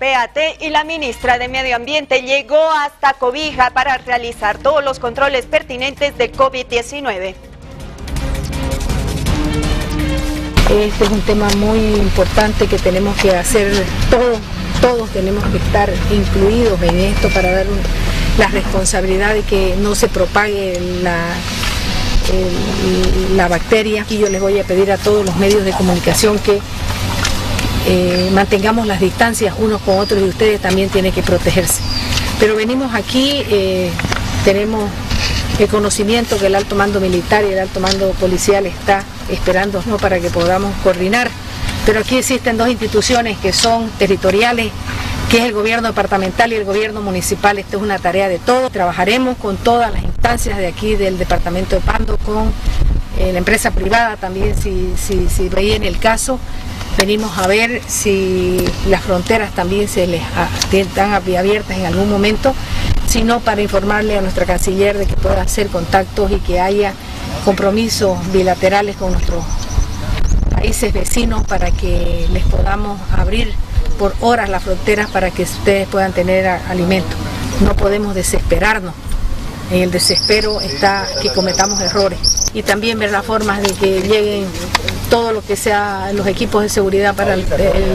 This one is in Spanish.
PAT y la ministra de Medio Ambiente llegó hasta Cobija para realizar todos los controles pertinentes de COVID-19. Este es un tema muy importante que tenemos que hacer todos, todos tenemos que estar incluidos en esto para dar la responsabilidad de que no se propague la, la bacteria. Y yo les voy a pedir a todos los medios de comunicación que eh, mantengamos las distancias unos con otros y ustedes también tienen que protegerse. Pero venimos aquí, eh, tenemos el conocimiento que el alto mando militar y el alto mando policial está esperando para que podamos coordinar. Pero aquí existen dos instituciones que son territoriales, que es el gobierno departamental y el gobierno municipal. Esto es una tarea de todos. Trabajaremos con todas las instancias de aquí del departamento de Pando, con eh, la empresa privada también, si, si, el caso. Venimos a ver si las fronteras también se les están abiertas en algún momento sino para informarle a nuestra canciller de que pueda hacer contactos y que haya compromisos bilaterales con nuestros países vecinos para que les podamos abrir por horas las fronteras para que ustedes puedan tener alimentos. No podemos desesperarnos. En el desespero está que cometamos errores. Y también ver las formas de que lleguen todo lo que sea los equipos de seguridad para el